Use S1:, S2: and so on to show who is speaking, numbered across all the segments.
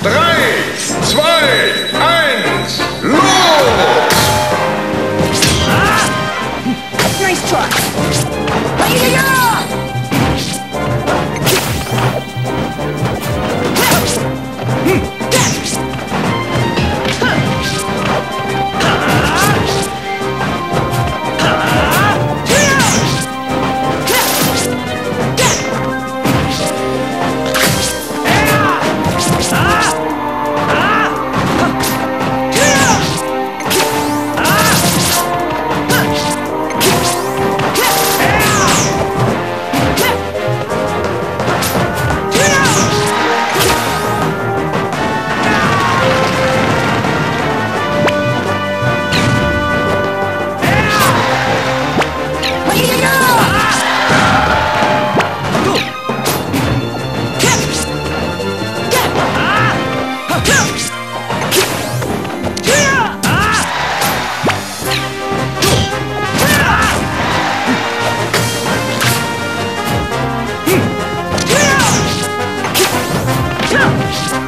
S1: 3, 2, Thank you.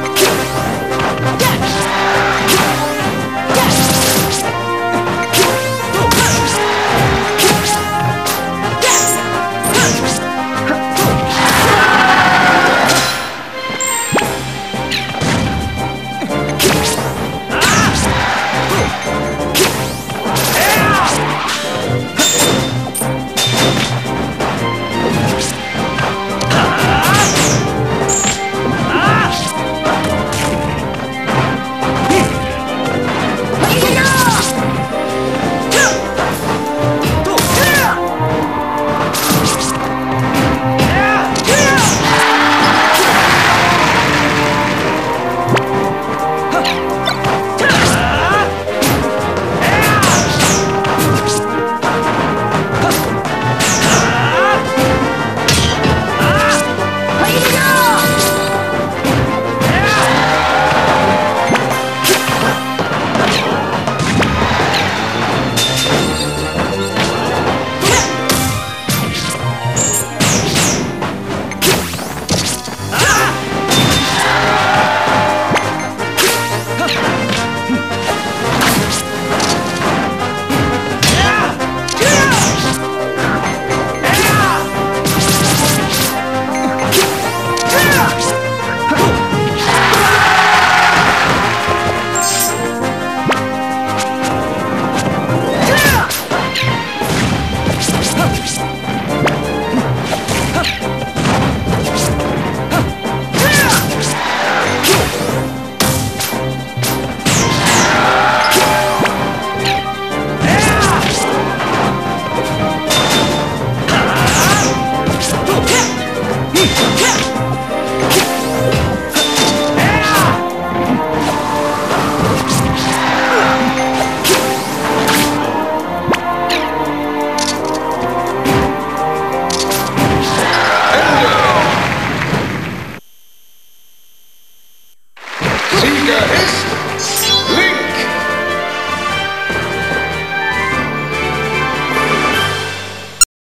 S1: Hee!